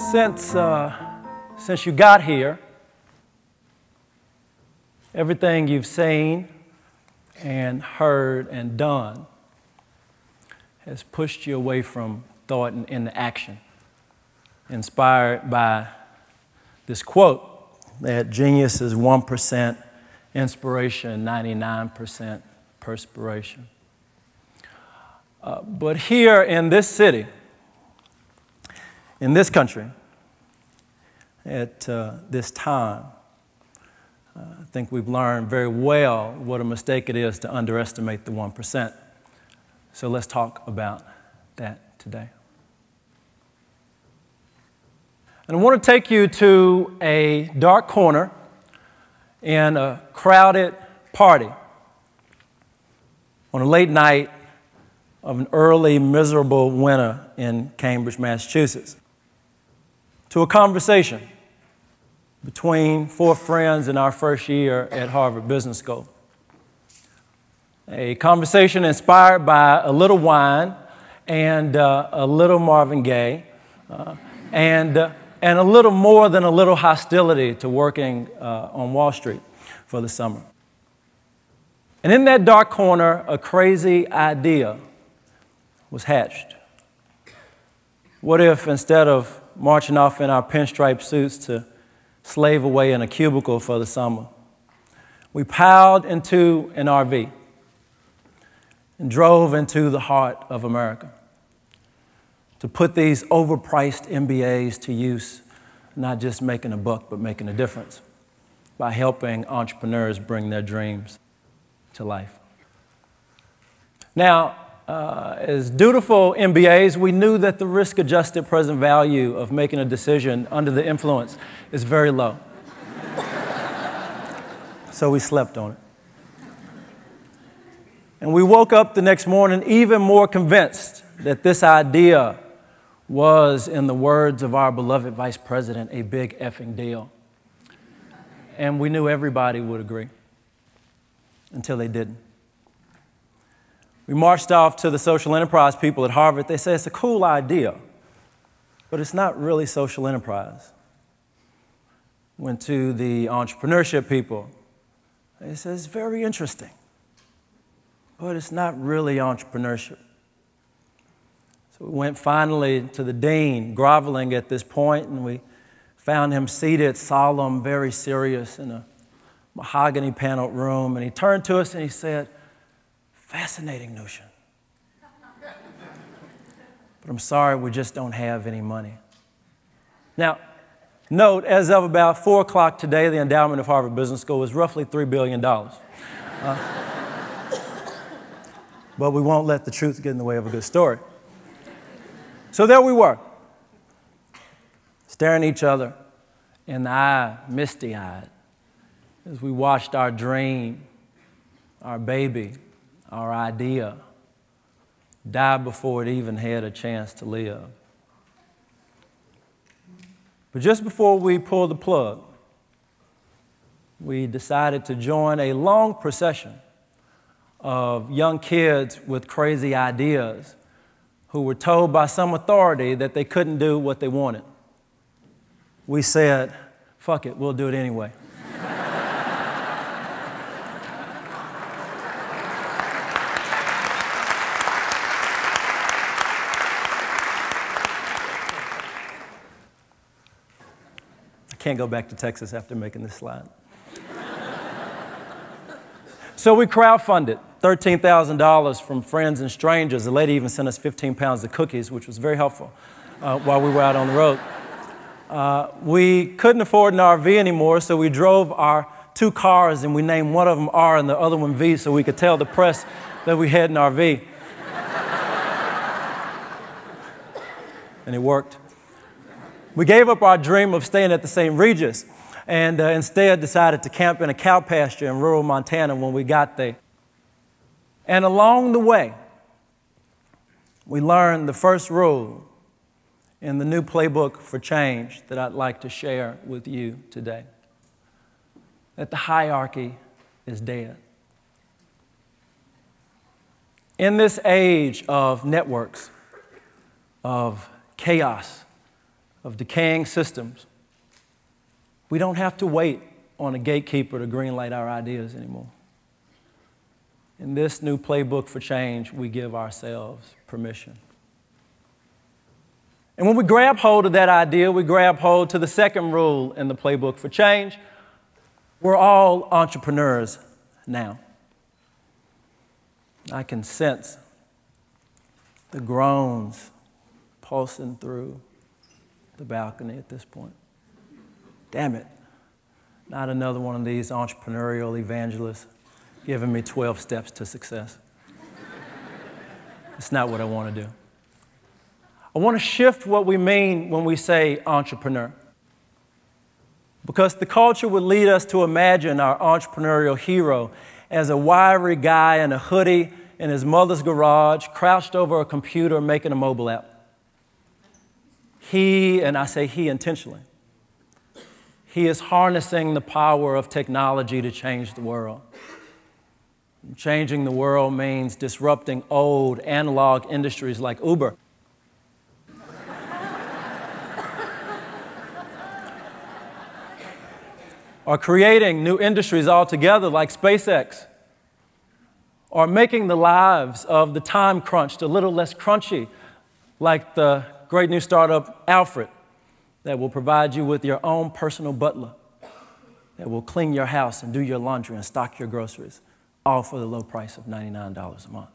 Since, uh, since you got here, everything you've seen and heard and done has pushed you away from thought and into action, inspired by this quote that genius is 1% inspiration, 99% perspiration. Uh, but here in this city, in this country, at uh, this time, uh, I think we've learned very well what a mistake it is to underestimate the 1%. So let's talk about that today. And I want to take you to a dark corner in a crowded party on a late night of an early, miserable winter in Cambridge, Massachusetts, to a conversation between four friends in our first year at Harvard Business School. A conversation inspired by a little wine and uh, a little Marvin Gaye uh, and, uh, and a little more than a little hostility to working uh, on Wall Street for the summer. And in that dark corner, a crazy idea was hatched. What if instead of marching off in our pinstripe suits to slave away in a cubicle for the summer, we piled into an RV and drove into the heart of America to put these overpriced MBAs to use, not just making a buck, but making a difference by helping entrepreneurs bring their dreams to life. Now, uh, as dutiful MBAs, we knew that the risk adjusted present value of making a decision under the influence is very low. so we slept on it. And we woke up the next morning even more convinced that this idea was, in the words of our beloved vice president, a big effing deal. And we knew everybody would agree until they didn't. We marched off to the social enterprise people at Harvard. They say it's a cool idea, but it's not really social enterprise. Went to the entrepreneurship people. They said it's very interesting, but it's not really entrepreneurship. So we went finally to the dean, groveling at this point, and we found him seated, solemn, very serious, in a mahogany paneled room. And he turned to us and he said, Fascinating notion. But I'm sorry, we just don't have any money. Now, note, as of about 4 o'clock today, the endowment of Harvard Business School is roughly $3 billion. Uh, but we won't let the truth get in the way of a good story. So there we were, staring each other in the eye, misty eyed, as we watched our dream, our baby, our idea die before it even had a chance to live. But just before we pulled the plug, we decided to join a long procession of young kids with crazy ideas who were told by some authority that they couldn't do what they wanted. We said, fuck it, we'll do it anyway. Can't go back to Texas after making this slide. so we crowdfunded. $13,000 from friends and strangers. The lady even sent us 15 pounds of cookies, which was very helpful uh, while we were out on the road. Uh, we couldn't afford an RV anymore, so we drove our two cars and we named one of them R and the other one V so we could tell the press that we had an RV. and it worked. We gave up our dream of staying at the St. Regis and uh, instead decided to camp in a cow pasture in rural Montana when we got there. And along the way, we learned the first rule in the new playbook for change that I'd like to share with you today that the hierarchy is dead. In this age of networks, of chaos, of decaying systems. We don't have to wait on a gatekeeper to greenlight our ideas anymore. In this new playbook for change, we give ourselves permission. And when we grab hold of that idea, we grab hold to the second rule in the playbook for change. We're all entrepreneurs now. I can sense the groans pulsing through the balcony at this point. Damn it. Not another one of these entrepreneurial evangelists giving me 12 steps to success. it's not what I want to do. I want to shift what we mean when we say entrepreneur. Because the culture would lead us to imagine our entrepreneurial hero as a wiry guy in a hoodie in his mother's garage, crouched over a computer making a mobile app. He, and I say he intentionally, he is harnessing the power of technology to change the world. Changing the world means disrupting old analog industries like Uber. or creating new industries altogether like SpaceX. Or making the lives of the time crunched a little less crunchy, like the great new startup Alfred that will provide you with your own personal butler that will clean your house and do your laundry and stock your groceries, all for the low price of $99 a month.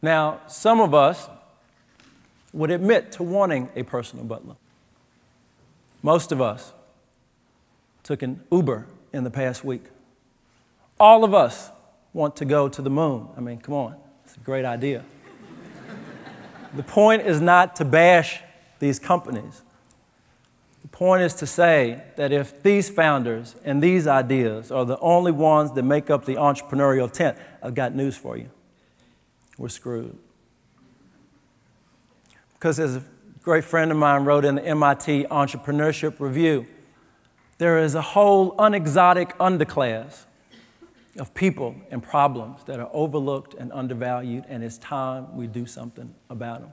Now, some of us would admit to wanting a personal butler. Most of us took an Uber in the past week. All of us want to go to the moon. I mean, come on, it's a great idea. The point is not to bash these companies. The point is to say that if these founders and these ideas are the only ones that make up the entrepreneurial tent, I've got news for you. We're screwed. Because as a great friend of mine wrote in the MIT Entrepreneurship Review, there is a whole unexotic underclass of people and problems that are overlooked and undervalued, and it's time we do something about them.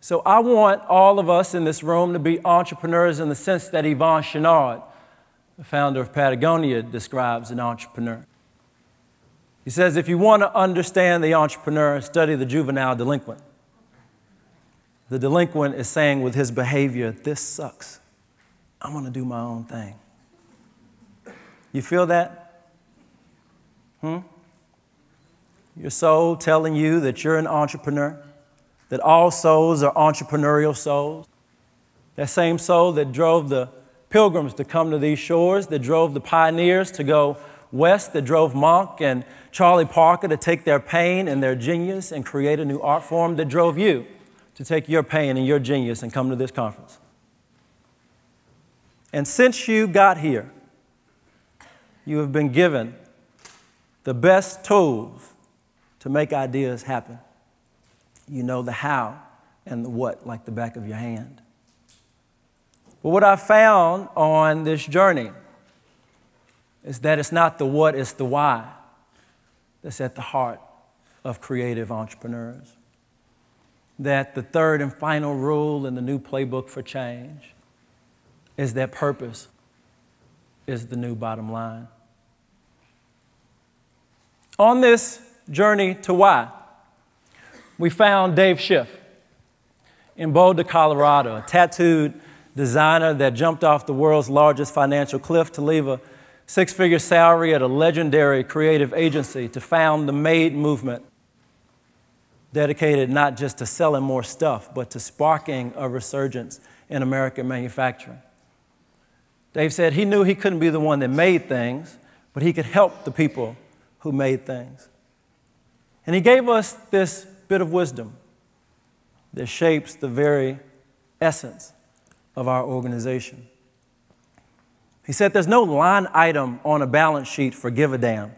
So I want all of us in this room to be entrepreneurs in the sense that Yvon Chouinard, the founder of Patagonia, describes an entrepreneur. He says, if you want to understand the entrepreneur, study the juvenile delinquent. The delinquent is saying with his behavior, this sucks. I'm going to do my own thing. You feel that? Hmm? Your soul telling you that you're an entrepreneur? that all souls are entrepreneurial souls. That same soul that drove the pilgrims to come to these shores, that drove the pioneers to go west, that drove Monk and Charlie Parker to take their pain and their genius and create a new art form, that drove you to take your pain and your genius and come to this conference. And since you got here, you have been given the best tools to make ideas happen you know the how and the what like the back of your hand. But what I found on this journey is that it's not the what, it's the why that's at the heart of creative entrepreneurs. That the third and final rule in the new playbook for change is that purpose is the new bottom line. On this journey to why, we found Dave Schiff in Boulder, Colorado, a tattooed designer that jumped off the world's largest financial cliff to leave a six figure salary at a legendary creative agency to found the Made movement, dedicated not just to selling more stuff, but to sparking a resurgence in American manufacturing. Dave said he knew he couldn't be the one that made things, but he could help the people who made things. And he gave us this bit of wisdom that shapes the very essence of our organization. He said there's no line item on a balance sheet for give a damn,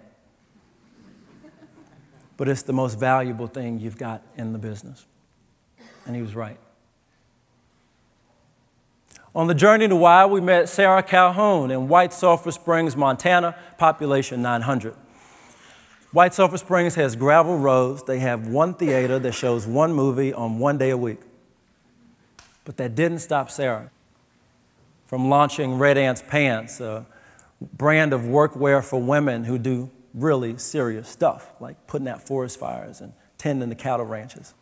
but it's the most valuable thing you've got in the business. And he was right. On the journey to why, we met Sarah Calhoun in White Sulphur Springs, Montana, population 900. White Sulphur Springs has gravel roads. They have one theater that shows one movie on one day a week. But that didn't stop Sarah from launching Red Ants Pants, a brand of workwear for women who do really serious stuff, like putting out forest fires and tending the cattle ranches.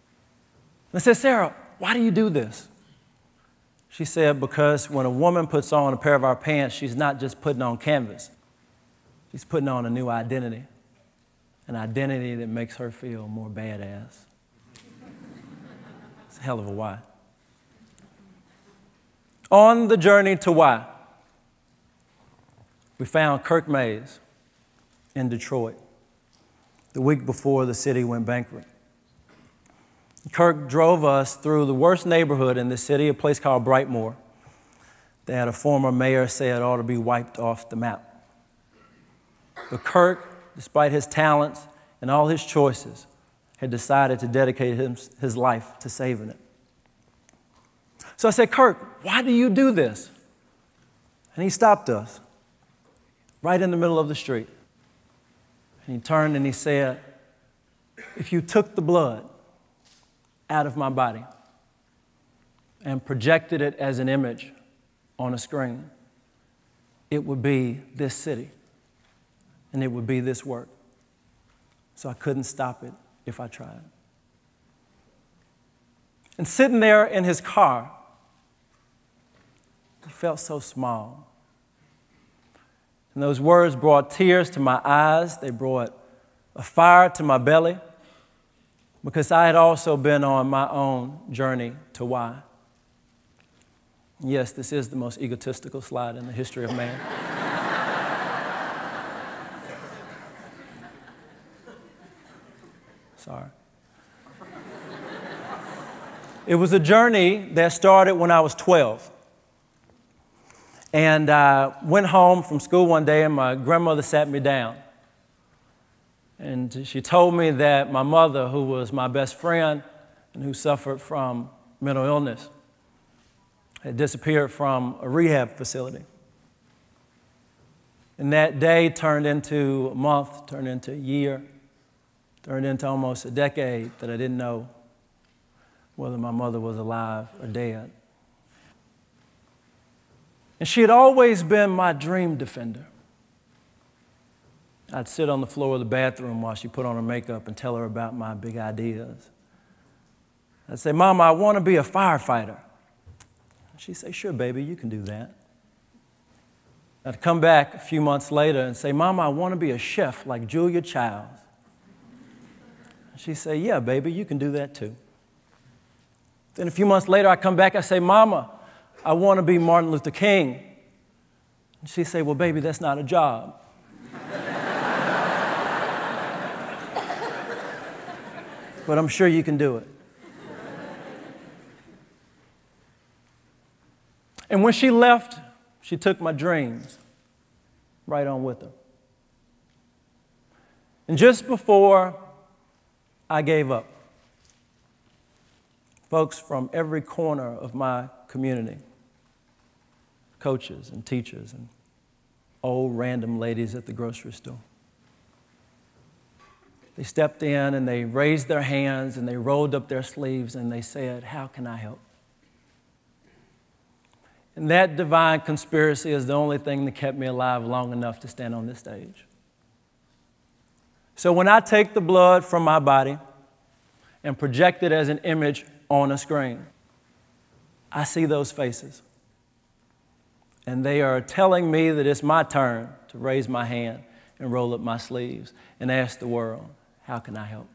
And I said, Sarah, why do you do this? She said, because when a woman puts on a pair of our pants, she's not just putting on canvas, she's putting on a new identity, an identity that makes her feel more badass. It's a hell of a why. On the journey to why, we found Kirk Mayes in Detroit the week before the city went bankrupt. Kirk drove us through the worst neighborhood in the city, a place called Brightmoor. Had a former mayor say it ought to be wiped off the map. But Kirk, despite his talents and all his choices, had decided to dedicate his, his life to saving it. So I said, Kirk, why do you do this? And he stopped us right in the middle of the street. And he turned and he said, If you took the blood out of my body and projected it as an image on a screen, it would be this city and it would be this work. So I couldn't stop it if I tried. And sitting there in his car, he felt so small. And those words brought tears to my eyes, they brought a fire to my belly, because I had also been on my own journey to why. Yes, this is the most egotistical slide in the history of man. Sorry. It was a journey that started when I was 12. And I went home from school one day, and my grandmother sat me down. And she told me that my mother, who was my best friend and who suffered from mental illness, had disappeared from a rehab facility. And that day turned into a month, turned into a year, turned into almost a decade that I didn't know whether my mother was alive or dead. And she had always been my dream defender. I'd sit on the floor of the bathroom while she put on her makeup and tell her about my big ideas. I'd say, Mama, I want to be a firefighter. She'd say, Sure, baby, you can do that. I'd come back a few months later and say, Mama, I want to be a chef like Julia Childs. She'd say, Yeah, baby, you can do that too. Then a few months later, I come back, I say, Mama, I want to be Martin Luther King. And she say, Well, baby, that's not a job. but I'm sure you can do it. And when she left, she took my dreams right on with her. And just before I gave up, folks from every corner of my community coaches and teachers and old random ladies at the grocery store. They stepped in and they raised their hands and they rolled up their sleeves and they said, How can I help? And that divine conspiracy is the only thing that kept me alive long enough to stand on this stage. So when I take the blood from my body and project it as an image on a screen, I see those faces. And they are telling me that it's my turn to raise my hand and roll up my sleeves and ask the world, how can I help?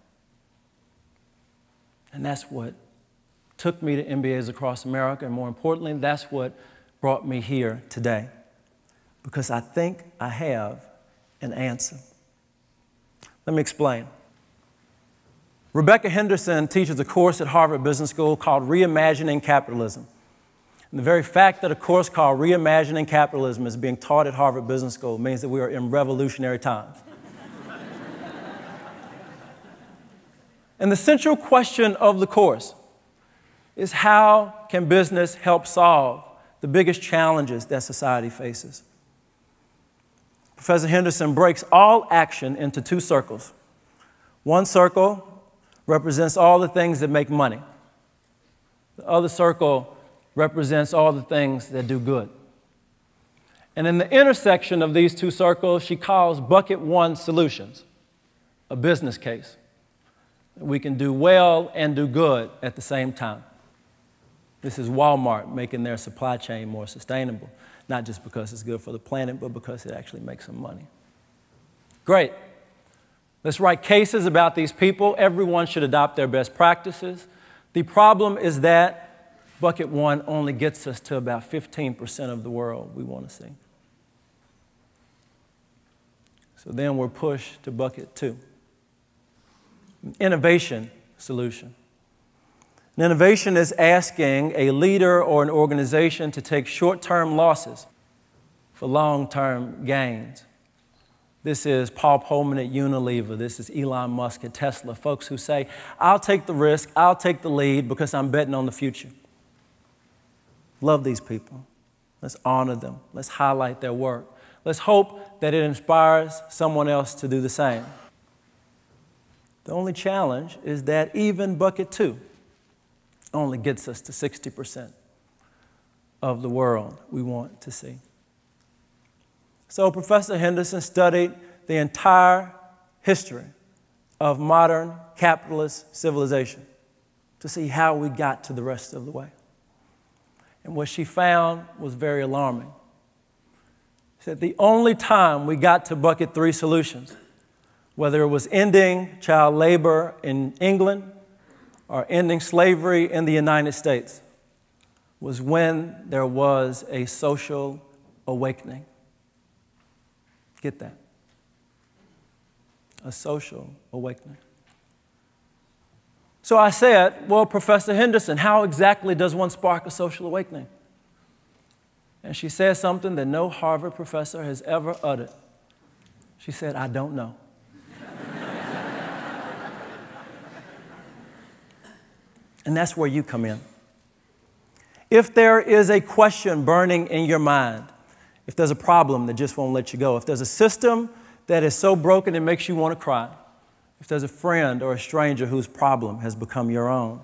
And that's what took me to MBAs across America. And more importantly, that's what brought me here today. Because I think I have an answer. Let me explain. Rebecca Henderson teaches a course at Harvard Business School called Reimagining Capitalism. And the very fact that a course called Reimagining Capitalism is being taught at Harvard Business School means that we are in revolutionary times. and the central question of the course is how can business help solve the biggest challenges that society faces? Professor Henderson breaks all action into two circles. One circle represents all the things that make money. The other circle represents all the things that do good. And in the intersection of these two circles, she calls bucket one solutions, a business case. We can do well and do good at the same time. This is Walmart making their supply chain more sustainable, not just because it's good for the planet, but because it actually makes some money. Great. Let's write cases about these people. Everyone should adopt their best practices. The problem is that bucket one only gets us to about 15% of the world we want to see. So then we're pushed to bucket two innovation solution. Innovation is asking a leader or an organization to take short term losses for long term gains. This is Paul Polman at Unilever. This is Elon Musk at Tesla. Folks who say, I'll take the risk, I'll take the lead because I'm betting on the future. Love these people. Let's honor them. Let's highlight their work. Let's hope that it inspires someone else to do the same. The only challenge is that even bucket two only gets us to 60% of the world we want to see. So, Professor Henderson studied the entire history of modern capitalist civilization to see how we got to the rest of the way. And what she found was very alarming She said the only time we got to bucket three solutions, whether it was ending child labor in England or ending slavery in the United States, was when there was a social awakening. Get that? A social awakening. So I said, Well, Professor Henderson, how exactly does one spark a social awakening? And she said something that no Harvard professor has ever uttered. She said, I don't know. And that's where you come in. If there is a question burning in your mind, if there's a problem that just won't let you go, if there's a system that is so broken it makes you want to cry, if there's a friend or a stranger whose problem has become your own,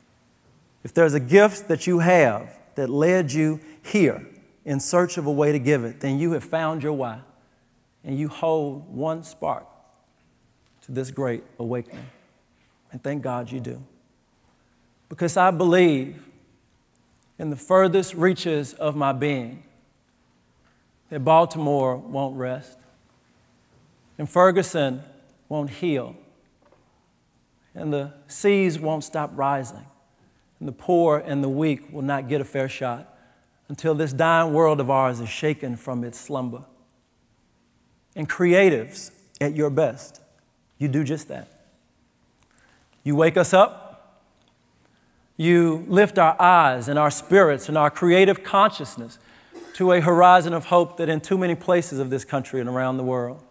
if there's a gift that you have that led you here, in search of a way to give it, then you have found your why. And you hold one spark to this great awakening. And thank God you do. Because I believe in the furthest reaches of my being that Baltimore won't rest, and Ferguson won't heal, and the seas won't stop rising, and the poor and the weak will not get a fair shot until this dying world of ours is shaken from its slumber. And creatives, at your best, you do just that. You wake us up, you lift our eyes and our spirits and our creative consciousness to a horizon of hope that in too many places of this country and around the world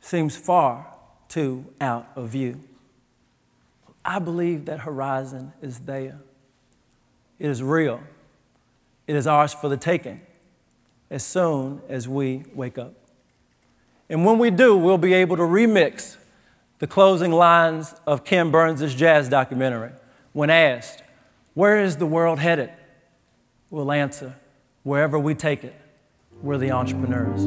seems far too out of view. I believe that horizon is there. It is real. It is ours for the taking as soon as we wake up. And when we do, we'll be able to remix the closing lines of Ken Burns' jazz documentary. When asked, Where is the world headed? We'll answer, Wherever we take it, we're the entrepreneurs.